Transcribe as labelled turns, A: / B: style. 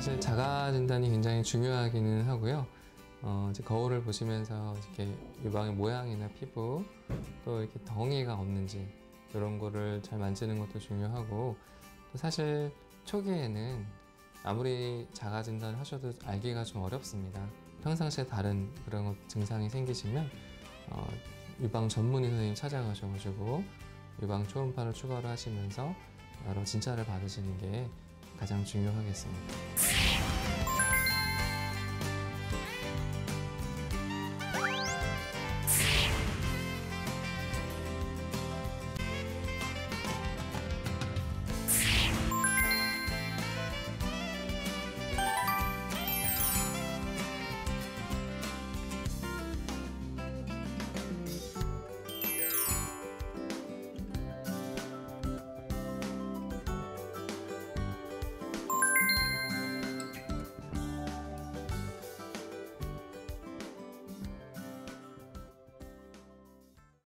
A: 자가 진단이 굉장히 중요하기는 하고요. 어, 이제 거울을 보시면서 이렇게 유방의 모양이나 피부 또 이렇게 덩이가 없는지 이런 거를 잘 만지는 것도 중요하고 또 사실 초기에는 아무리 자가 진단을 하셔도 알기가 좀 어렵습니다. 평상시에 다른 그런 것 증상이 생기시면 어, 유방 전문의 선생님 찾아가셔가지고 유방 초음파를 추가로 하시면서 여러 진찰을 받으시는 게 가장 중요하겠습니다.